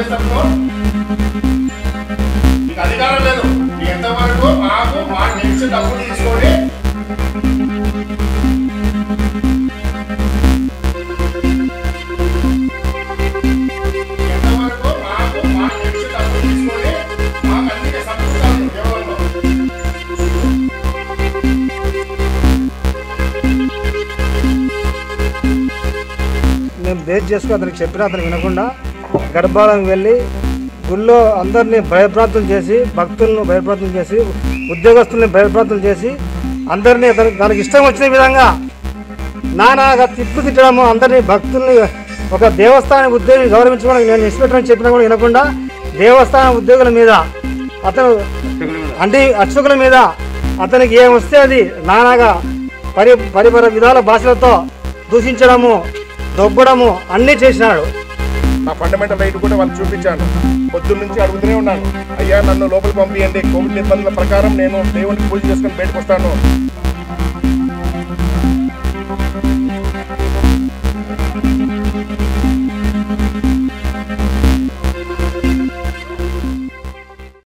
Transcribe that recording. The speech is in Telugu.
చేస్తాము మీకు అధికారం లేదు. మాకు డబ్బు చేసుకుని అతనికి చెప్పిన అతను వినకుండా గర్భాలయం వెళ్ళి గుళ్ళో అందరినీ భయప్రాంతం చేసి భక్తులను భయప్రాంతం చేసి ఉద్యోగస్తుల్ని భయప్రాంతం చేసి అందరినీ అతనికి తనకి ఇష్టం వచ్చిన విధంగా నానాగా తిప్పు తిట్టడము అందరినీ భక్తుల్ని ఒక దేవస్థాన ఉద్యోగిని గౌరవించడానికి నేను ఇన్స్పెక్టర్ చెప్పినా కూడా వినకుండా దేవస్థాన ఉద్యోగుల మీద అతను అంటే అర్చకుల మీద అతనికి ఏం వస్తే అది నానాగా పరి పరిపర విధాల భాషలతో దూషించడము దొబ్బడము అన్నీ చేసినాడు. నా ఫండమెంటల్ రైట్ కూడా వాళ్ళు చూపించాను. పొద్దున్న నుంచి అడుగుతూనే ఉన్నాను. అయ్యా నన్ను లోపలికి పంపించండి కోవిడ్ నిబంధనల ప్రకారం నేను దేవునికి పూజ చేసుకుని బయటకు వస్తాను.